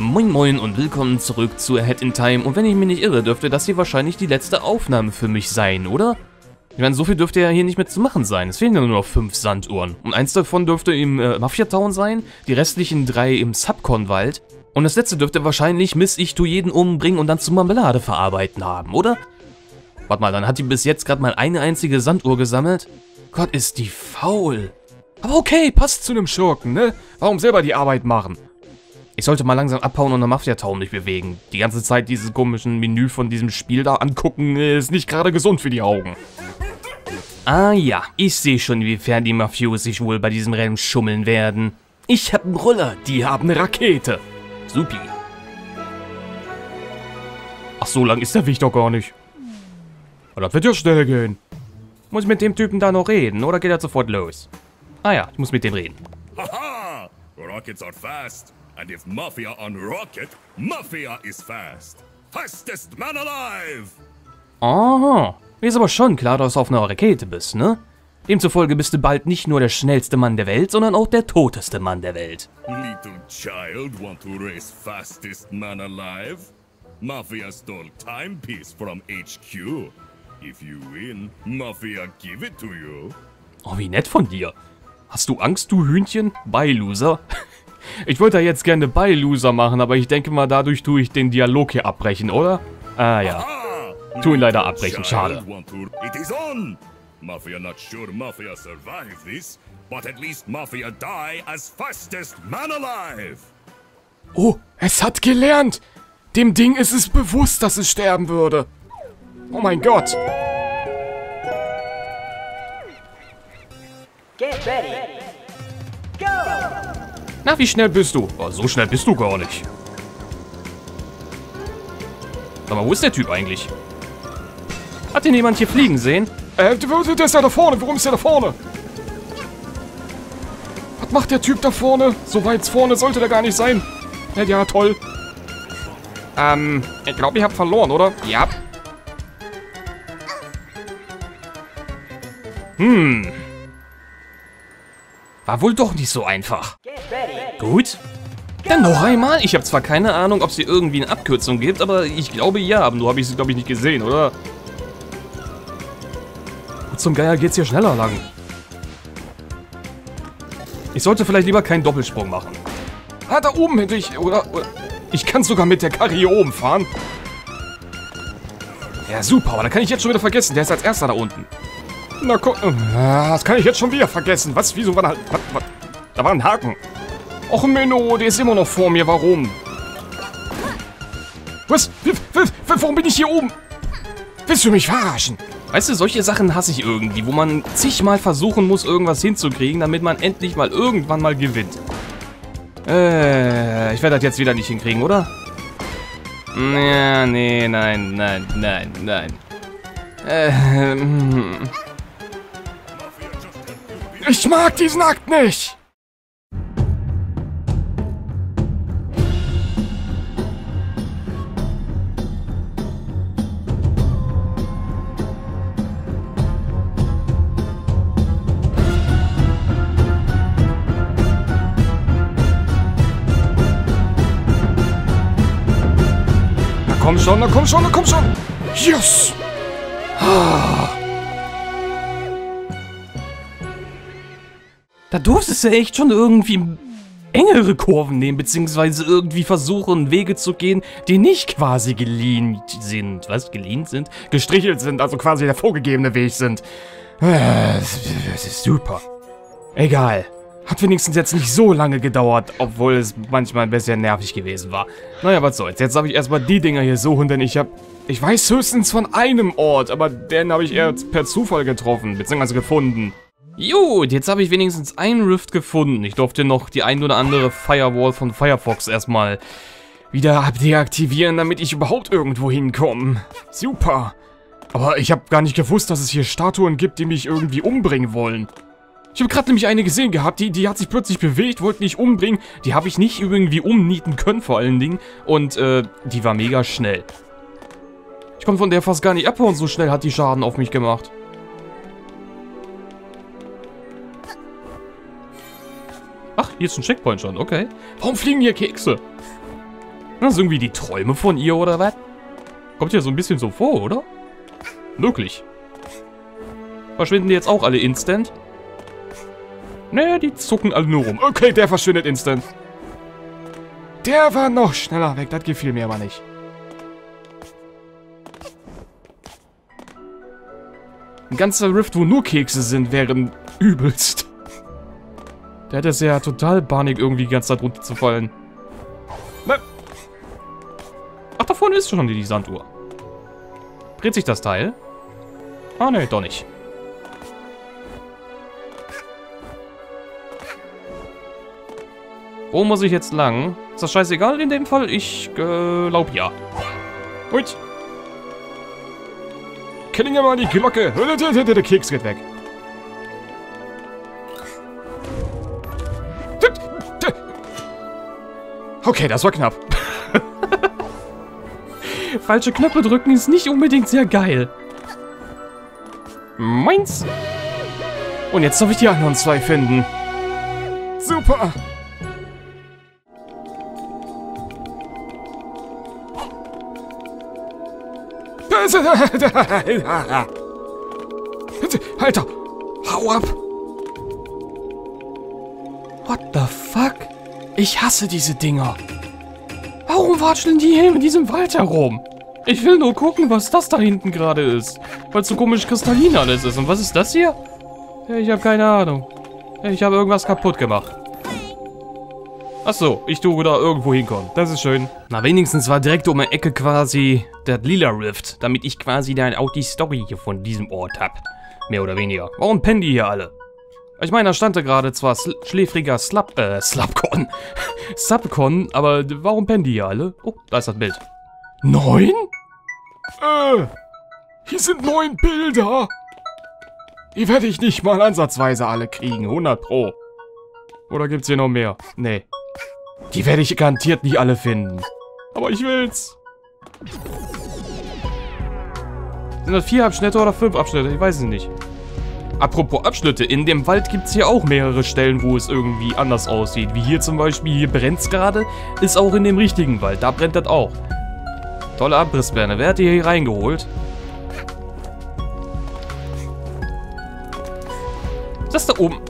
Moin Moin und willkommen zurück zu Ahead in Time. Und wenn ich mich nicht irre, dürfte das hier wahrscheinlich die letzte Aufnahme für mich sein, oder? Ich meine, so viel dürfte ja hier nicht mehr zu machen sein. Es fehlen ja nur noch fünf Sanduhren. Und eins davon dürfte im äh, Mafia Town sein, die restlichen drei im Subcon-Wald. Und das letzte dürfte wahrscheinlich Miss Ich tu jeden umbringen und dann zu Marmelade verarbeiten haben, oder? Warte mal, dann hat die bis jetzt gerade mal eine einzige Sanduhr gesammelt? Gott, ist die faul. Aber okay, passt zu einem Schurken, ne? Warum selber die Arbeit machen? Ich sollte mal langsam abhauen und der Mafia-Town nicht bewegen. Die ganze Zeit dieses komischen Menü von diesem Spiel da angucken, ist nicht gerade gesund für die Augen. Ah ja, ich sehe schon, inwiefern die Mafios sich wohl bei diesem Rennen schummeln werden. Ich hab einen Roller, die haben eine Rakete. Supi. Ach, so lang ist der Weg doch gar nicht. Aber das wird ja schnell gehen. Muss ich mit dem Typen da noch reden, oder geht er sofort los? Ah ja, ich muss mit dem reden. Haha! Rockets are fast. And if Mafia on rocket, Mafia is fast. Fastest man alive! Aha. Mir ist aber schon klar, dass du auf einer Rakete bist, ne? Demzufolge bist du bald nicht nur der schnellste Mann der Welt, sondern auch der toteste Mann der Welt. Little child want to race fastest man alive? Mafia stole timepiece from HQ. If you win, Mafia give it to you. Oh, wie nett von dir. Hast du Angst, du Hühnchen? Bye, Loser. Ich wollte ja jetzt gerne Bye, Loser machen, aber ich denke mal, dadurch tue ich den Dialog hier abbrechen, oder? Ah ja. Ah! Tu ihn leider abbrechen, schade. It is on! Mafia not sure Mafia survive this, but at least Mafia die as fastest man alive! Oh, es hat gelernt. Dem Ding ist es bewusst, dass es sterben würde. Oh mein Gott. Na, wie schnell bist du? Oh, so schnell bist du gar nicht. Sag mal, wo ist der Typ eigentlich? Hat den jemand hier fliegen sehen? Äh, der der ist ja da vorne. Warum ist der da vorne? Was macht der Typ da vorne? So weit vorne sollte der gar nicht sein. Ja, ja, toll. Ähm, ich glaube, ich habe verloren, oder? Ja. War wohl doch nicht so einfach. Gut. Dann noch einmal. Ich habe zwar keine Ahnung, ob es hier irgendwie eine Abkürzung gibt, aber ich glaube ja. Aber nur habe ich sie, glaube ich, nicht gesehen, oder? Wo zum Geier geht's hier schneller lang? Ich sollte vielleicht lieber keinen Doppelsprung machen. Ah, da oben hätte ich, oder? oder ich kann sogar mit der Karre hier oben fahren. Ja, super, aber dann kann ich jetzt schon wieder vergessen. Der ist als erster da unten. Na, guck. Ah, das kann ich jetzt schon wieder vergessen. Was? Wieso war da... Was, was? Da war ein Haken. Och, Menno, der ist immer noch vor mir. Warum? Was? Warum bin ich hier oben? Willst du mich verarschen? Weißt du, solche Sachen hasse ich irgendwie, wo man zigmal versuchen muss, irgendwas hinzukriegen, damit man endlich mal irgendwann mal gewinnt. Äh, ich werde das jetzt wieder nicht hinkriegen, oder? Ja, nee, nein, nein, nein, nein. Ähm, Ich mag diesen Akt nicht. Na komm schon, na komm schon, na komm schon. Yes. Da durftest du echt schon irgendwie engere Kurven nehmen, beziehungsweise irgendwie versuchen, Wege zu gehen, die nicht quasi geliehen sind. Was? Geliehen sind? gestrichelt sind, also quasi der vorgegebene Weg sind. Das ist super. Egal. Hat wenigstens jetzt nicht so lange gedauert, obwohl es manchmal ein bisschen nervig gewesen war. Naja, was soll's. Jetzt darf ich erstmal die Dinger hier suchen, denn ich hab... Ich weiß höchstens von einem Ort, aber den habe ich eher per Zufall getroffen, beziehungsweise gefunden. Gut, jetzt habe ich wenigstens einen Rift gefunden. Ich durfte noch die ein oder andere Firewall von Firefox erstmal Wieder deaktivieren, damit ich überhaupt irgendwo hinkomme. Super. Aber ich habe gar nicht gewusst, dass es hier Statuen gibt, die mich irgendwie umbringen wollen. Ich habe gerade nämlich eine gesehen gehabt, die, die hat sich plötzlich bewegt, wollte mich umbringen. Die habe ich nicht irgendwie umnieten können vor allen Dingen. Und äh, die war mega schnell. Ich konnte von der fast gar nicht abhauen, so schnell hat die Schaden auf mich gemacht. Hier ist ein Checkpoint schon, okay. Warum fliegen hier Kekse? Das sind irgendwie die Träume von ihr, oder was? Kommt ja so ein bisschen so vor, oder? Möglich. Verschwinden die jetzt auch alle instant? Nee, die zucken alle nur rum. Okay, der verschwindet instant. Der war noch schneller weg. Das gefiel mir aber nicht. Ein ganzer Rift, wo nur Kekse sind, wären übelst. Der hätte es ja total Panik, irgendwie die ganze Zeit runterzufallen. Ach, da vorne ist schon die Sanduhr. Dreht sich das Teil? Ah, ne, doch nicht. Wo muss ich jetzt lang? Ist das scheißegal in dem Fall? Ich glaube ja. Gut. Klinge mal die Glocke. Der Keks geht weg. Okay, das war knapp. Falsche Knöpfe drücken ist nicht unbedingt sehr geil. Meins. Und jetzt darf ich die anderen zwei finden. Super. Alter, hau ab. What the fuck? Ich hasse diese Dinger. Warum watscheln die hier in diesem Wald herum? Ich will nur gucken, was das da hinten gerade ist. Weil es so komisch kristallin alles ist. Und was ist das hier? Ich habe keine Ahnung. Ich habe irgendwas kaputt gemacht. Achso, ich tue da irgendwo hinkommen. Das ist schön. Na, wenigstens war direkt um die Ecke quasi der lila Rift, damit ich quasi dann auch die Story hier von diesem Ort hab. Mehr oder weniger. Warum pennen die hier alle? Ich meine, da stand da gerade zwar sl schläfriger Slap, äh, Slapcon. Subcon, aber warum pennen die hier alle? Oh, da ist das Bild. Neun? Äh, hier sind neun Bilder. Die werde ich nicht mal ansatzweise alle kriegen, 100 pro. Oder gibt's hier noch mehr? Nee. Die werde ich garantiert nicht alle finden. Aber ich will's. Sind das vier Abschnitte oder fünf Abschnitte? Ich weiß es nicht. Apropos Abschnitte, in dem Wald gibt es hier auch mehrere Stellen, wo es irgendwie anders aussieht. Wie hier zum Beispiel, hier brennt es gerade, ist auch in dem richtigen Wald, da brennt das auch. Tolle Abrissbirne, wer hat die hier reingeholt? Das da oben,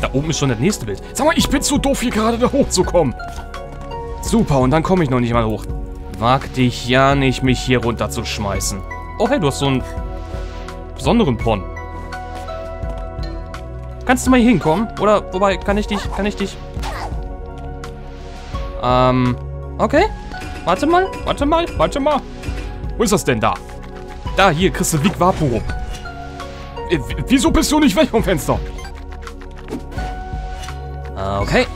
da oben ist schon das nächste Bild. Sag mal, ich bin zu doof, hier gerade da hochzukommen. Super, und dann komme ich noch nicht mal hoch. Wag dich ja nicht, mich hier runterzuschmeißen. Oh hey, du hast so einen besonderen Pon. Kannst du mal hier hinkommen? Oder, wobei, kann ich dich, kann ich dich... Ähm, okay. Warte mal, warte mal, warte mal. Wo ist das denn da? Da, hier, kriegst du Vic Vaporub. Äh, wieso bist du nicht weg vom Fenster? Okay.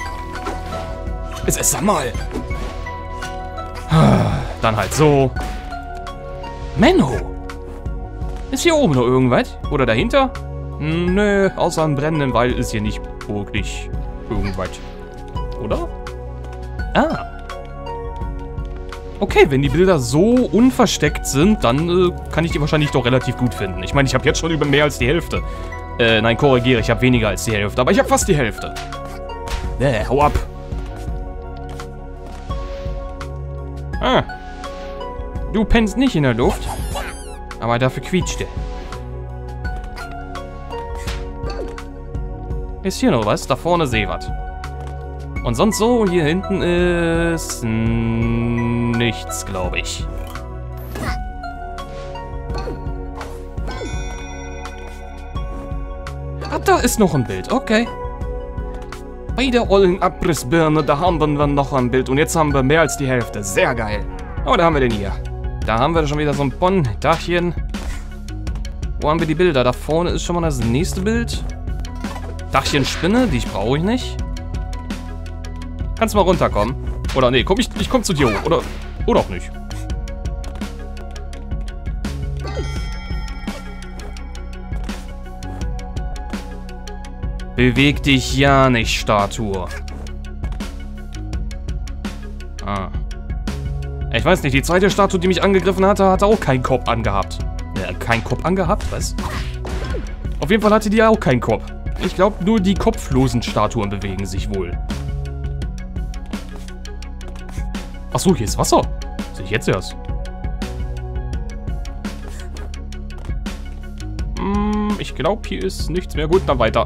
Es ist mal. Dann halt so. Menno. Ist hier oben noch irgendwas? Oder dahinter? Nö, außer einem brennenden Wald ist hier nicht wirklich irgendwas. Oder? Ah. Okay, wenn die Bilder so unversteckt sind, dann äh, kann ich die wahrscheinlich doch relativ gut finden. Ich meine, ich habe jetzt schon über mehr als die Hälfte. Äh, nein, korrigiere, ich habe weniger als die Hälfte, aber ich habe fast die Hälfte. Äh, hau ab. Ah. Du pennst nicht in der Luft, aber dafür quietscht er. Ist hier noch was? Da vorne sehe was. Und sonst so, hier hinten ist nichts, glaube ich. Ah, da ist noch ein Bild. Okay. Bei der ollen Abrissbirne, da haben wir noch ein Bild. Und jetzt haben wir mehr als die Hälfte. Sehr geil. Oh, da haben wir den hier. Da haben wir schon wieder so ein Bonn-Dachchen. Wo haben wir die Bilder? Da vorne ist schon mal das nächste Bild. Dachchen Spinne, die brauche ich nicht. Kannst du mal runterkommen? Oder nee, komm ich, ich komm zu dir hoch. Oder, oder auch nicht. Beweg dich ja nicht, Statue. Ah. Ich weiß nicht, die zweite Statue, die mich angegriffen hatte, hatte auch keinen Kopf angehabt. Äh, keinen Kopf angehabt? Was? Auf jeden Fall hatte die auch keinen Kopf. Ich glaube, nur die kopflosen Statuen bewegen sich wohl. Achso, hier ist Wasser. Sehe ich jetzt erst. Hm, ich glaube, hier ist nichts mehr. Gut, dann weiter.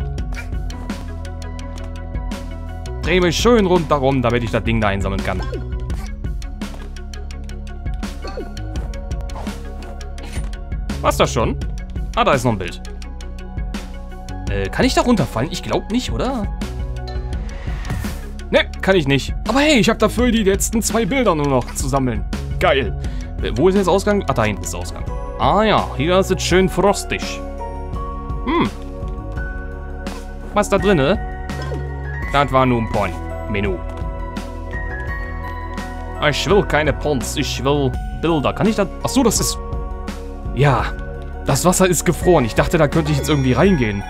Dreh mich schön rundherum, damit ich das Ding da einsammeln kann. Was das schon? Ah, da ist noch ein Bild. Äh, kann ich da runterfallen? Ich glaube nicht, oder? Ne, kann ich nicht. Aber hey, ich habe dafür die letzten zwei Bilder nur noch zu sammeln. Geil. Äh, Wo ist jetzt Ausgang? Ah, da hinten ist Ausgang. Ah ja, hier ist es schön frostig. Hm. Was da drinne? Das war nur ein Porn. Menü. Ich will keine Pons, ich will Bilder. Kann ich da... Achso, das ist... Ja, das Wasser ist gefroren. Ich dachte, da könnte ich jetzt irgendwie reingehen.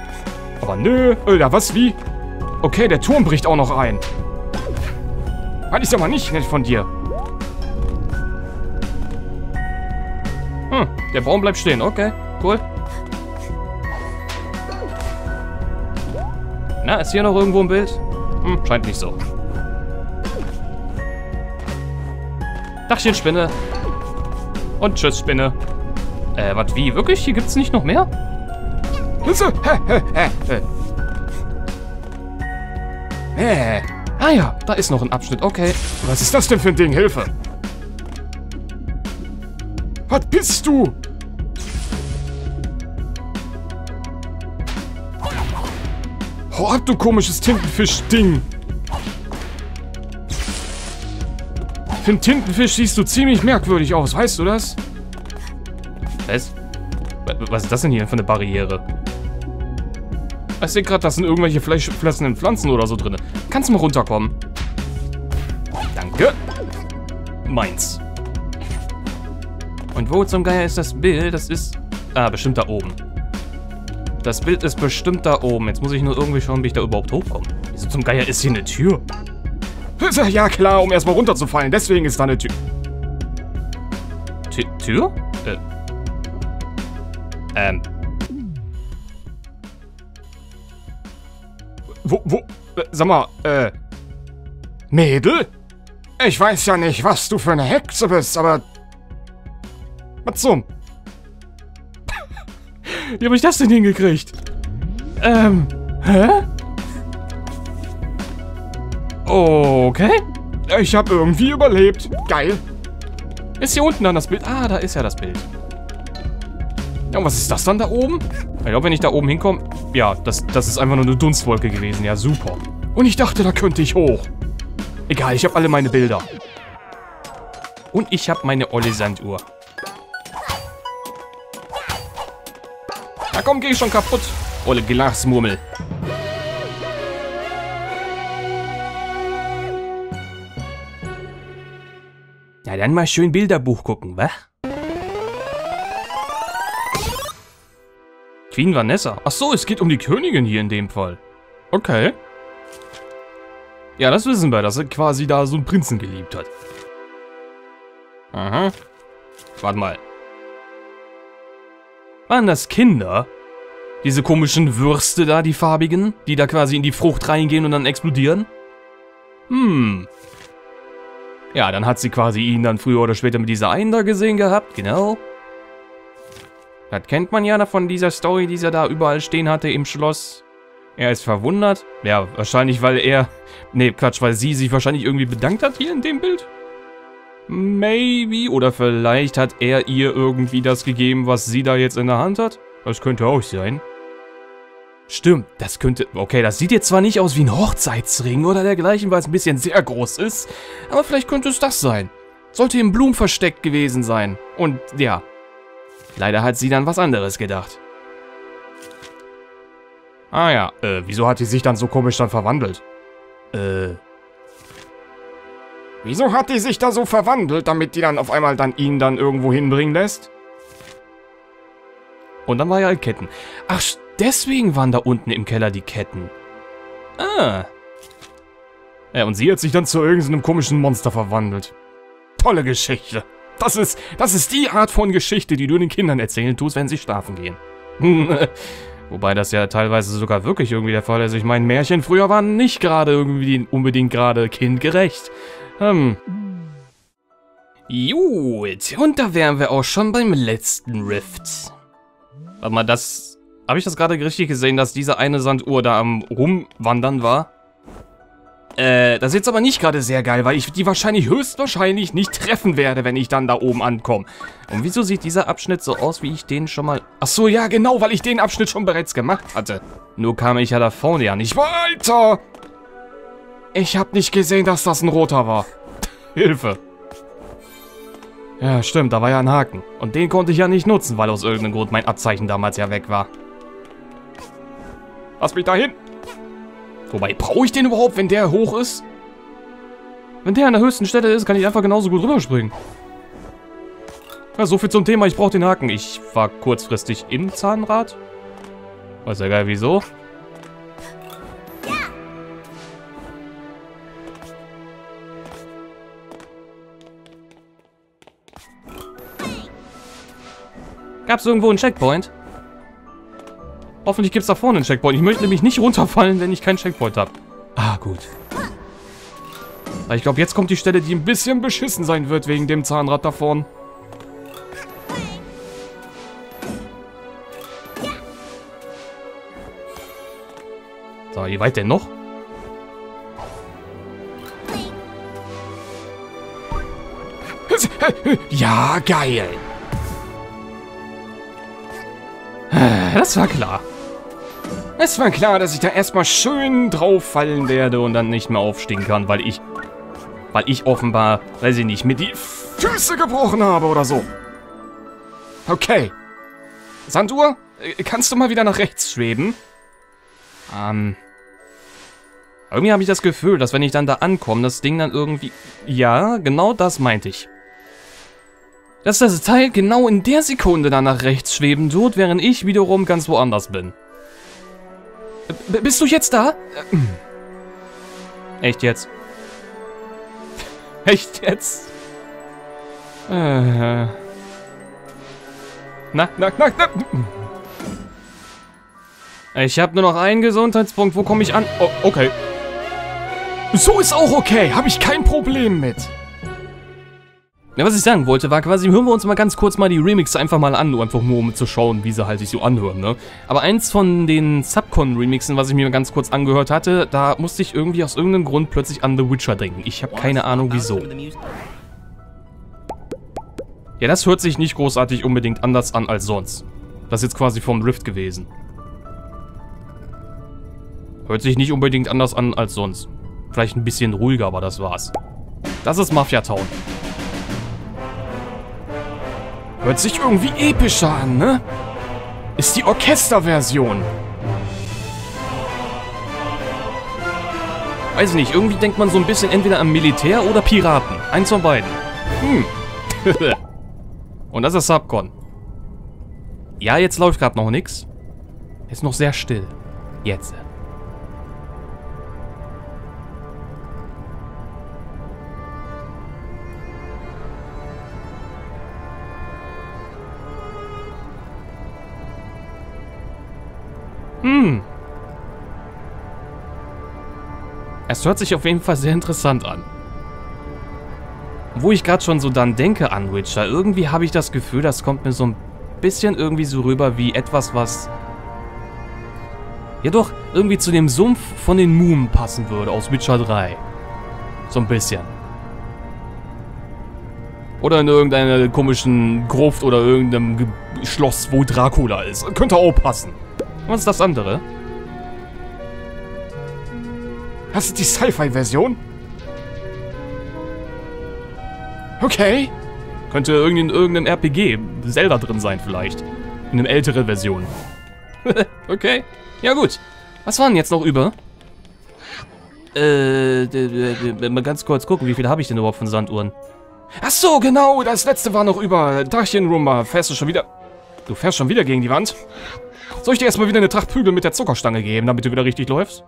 Aber nö. Oder was, wie? Okay, der Turm bricht auch noch ein. Das ist aber nicht nett von dir. Hm, der Baum bleibt stehen. Okay, cool. Na, ist hier noch irgendwo ein Bild? Hm, scheint nicht so. Dachchen Spinne. Und tschüss, Spinne. Äh, was, wie? Wirklich? Hier gibt's nicht noch mehr? Hilfe! Hä, hä, hä, hä. Hä? Ah ja, da ist noch ein Abschnitt. Okay. Was ist das denn für ein Ding? Hilfe! Was bist du? Hau ab, du komisches Tintenfisch-Ding! Für einen Tintenfisch siehst du ziemlich merkwürdig aus, weißt du das? Was? Was ist das denn hier für eine Barriere? Ich sehe gerade, da sind irgendwelche fleischfressenden Pflanzen oder so drin. Kannst du mal runterkommen? Danke. Meins. Und wo zum Geier ist das Bild? Das ist... Ah, bestimmt da oben. Das Bild ist bestimmt da oben. Jetzt muss ich nur irgendwie schauen, wie ich da überhaupt hochkomme. Wieso zum Geier ist hier eine Tür? Ja klar, um erstmal runterzufallen. Deswegen ist da eine Tür. Tür? Tür? Äh. Ähm. Wo, wo, äh, sag mal, äh. Mädel? Ich weiß ja nicht, was du für eine Hexe bist, aber... Was zum? Wie habe ich das denn hingekriegt? Ähm, hä? Okay. Ich habe irgendwie überlebt. Geil. Ist hier unten dann das Bild? Ah, da ist ja das Bild. Ja, und was ist das dann da oben? Ich glaube, wenn ich da oben hinkomme... Ja, das, das ist einfach nur eine Dunstwolke gewesen. Ja, super. Und ich dachte, da könnte ich hoch. Egal, ich habe alle meine Bilder. Und ich habe meine olle Sanduhr. Na komm, geh schon kaputt. Olle Glasmurmel. Ja, dann mal schön Bilderbuch gucken, wa? Queen Vanessa. Ach so, es geht um die Königin hier in dem Fall. Okay. Ja, das wissen wir, dass er quasi da so einen Prinzen geliebt hat. Aha. Warte mal. Waren das Kinder? Diese komischen Würste da, die farbigen, die da quasi in die Frucht reingehen und dann explodieren? Hm. Ja, dann hat sie quasi ihn dann früher oder später mit dieser einen da gesehen gehabt, genau. Das kennt man ja von dieser Story, die sie da überall stehen hatte im Schloss. Er ist verwundert. Ja, wahrscheinlich, weil er... Nee, Quatsch, weil sie sich wahrscheinlich irgendwie bedankt hat hier in dem Bild. Maybe. Oder vielleicht hat er ihr irgendwie das gegeben, was sie da jetzt in der Hand hat. Das könnte auch sein. Stimmt, das könnte... Okay, das sieht jetzt zwar nicht aus wie ein Hochzeitsring oder dergleichen, weil es ein bisschen sehr groß ist. Aber vielleicht könnte es das sein. Sollte im Blumen versteckt gewesen sein. Und ja, leider hat sie dann was anderes gedacht. Ah ja, äh, wieso hat die sich dann so komisch dann verwandelt? Äh... Wieso hat die sich da so verwandelt, damit die dann auf einmal dann ihn dann irgendwo hinbringen lässt? Und dann war ja Ketten. Ach, deswegen waren da unten im Keller die Ketten. Ah. Ja, und sie hat sich dann zu irgendeinem komischen Monster verwandelt. Tolle Geschichte. Das ist, das ist die Art von Geschichte, die du den Kindern erzählen tust, wenn sie schlafen gehen. Wobei das ja teilweise sogar wirklich irgendwie der Fall ist. Ich meine, Märchen früher waren nicht gerade irgendwie unbedingt gerade kindgerecht. Hm. Gut, und da wären wir auch schon beim letzten Rift. Warte mal, das... Habe ich das gerade richtig gesehen, dass diese eine Sanduhr da am Rumwandern war? Äh, das ist jetzt aber nicht gerade sehr geil, weil ich die wahrscheinlich höchstwahrscheinlich nicht treffen werde, wenn ich dann da oben ankomme. Und wieso sieht dieser Abschnitt so aus, wie ich den schon mal... Ach so, ja genau, weil ich den Abschnitt schon bereits gemacht hatte. Nur kam ich ja da vorne ja nicht weiter. Ich habe nicht gesehen, dass das ein roter war. Hilfe. Ja, stimmt, da war ja ein Haken. Und den konnte ich ja nicht nutzen, weil aus irgendeinem Grund mein Abzeichen damals ja weg war. Lass mich da hin. Wobei, brauche ich den überhaupt, wenn der hoch ist? Wenn der an der höchsten Stelle ist, kann ich einfach genauso gut rüberspringen. Ja, so viel zum Thema, ich brauche den Haken. Ich war kurzfristig im Zahnrad. Weiß ja geil, wieso. Gab es irgendwo einen Checkpoint? Hoffentlich gibt es da vorne einen Checkpoint. Ich möchte nämlich nicht runterfallen, wenn ich keinen Checkpoint habe. Ah, gut. Ich glaube, jetzt kommt die Stelle, die ein bisschen beschissen sein wird wegen dem Zahnrad da vorne. So, wie weit denn noch? Ja, geil. Das war klar. Es war klar, dass ich da erstmal schön drauf fallen werde und dann nicht mehr aufstehen kann, weil ich... Weil ich offenbar, weiß ich nicht, mir die Füße gebrochen habe oder so. Okay. Sanduhr, äh, kannst du mal wieder nach rechts schweben? Ähm... Irgendwie habe ich das Gefühl, dass wenn ich dann da ankomme, das Ding dann irgendwie... Ja, genau das meinte ich. Dass das Teil genau in der Sekunde dann nach rechts schweben tut, während ich wiederum ganz woanders bin. B bist du jetzt da? Echt jetzt? Echt jetzt? Äh. Na, na, na, na. Ich habe nur noch einen Gesundheitspunkt. Wo komme ich an? Oh, okay. So ist auch okay. Habe ich kein Problem mit. Ja, was ich sagen wollte, war quasi, hören wir uns mal ganz kurz mal die Remixe einfach mal an, einfach nur um zu schauen, wie sie halt sich so anhören, ne? Aber eins von den Subcon-Remixen, was ich mir ganz kurz angehört hatte, da musste ich irgendwie aus irgendeinem Grund plötzlich an The Witcher denken. Ich habe keine Ahnung, wieso. Ja, das hört sich nicht großartig unbedingt anders an als sonst. Das ist jetzt quasi vom Rift gewesen. Hört sich nicht unbedingt anders an als sonst. Vielleicht ein bisschen ruhiger, aber das war's. Das ist Mafia Town. Hört sich irgendwie epischer an, ne? Ist die Orchesterversion. Weiß nicht, irgendwie denkt man so ein bisschen entweder an Militär oder Piraten. Eins von beiden. Hm. Und das ist Subcon. Ja, jetzt läuft gerade noch nichts. Ist noch sehr still. Jetzt. Hm. Es hört sich auf jeden Fall sehr interessant an. Wo ich gerade schon so dann denke an Witcher, irgendwie habe ich das Gefühl, das kommt mir so ein bisschen irgendwie so rüber wie etwas, was... Ja doch, irgendwie zu dem Sumpf von den Moomen passen würde aus Witcher 3. So ein bisschen. Oder in irgendeiner komischen Gruft oder irgendeinem Ge Schloss, wo Dracula ist. Könnte auch passen. Was ist das andere? Das ist die Sci-Fi-Version? Okay. Könnte irgendein, irgendein RPG, Zelda drin sein vielleicht. In einer älteren Version. okay. Ja gut. Was waren jetzt noch über? Äh, mal ganz kurz gucken, wie viel habe ich denn überhaupt von Sanduhren? Ach so, genau, das letzte war noch über. Dachenrumba, fährst du schon wieder... Du fährst schon wieder gegen die Wand? Soll ich dir erstmal wieder eine Tracht Prügel mit der Zuckerstange geben, damit du wieder richtig läufst?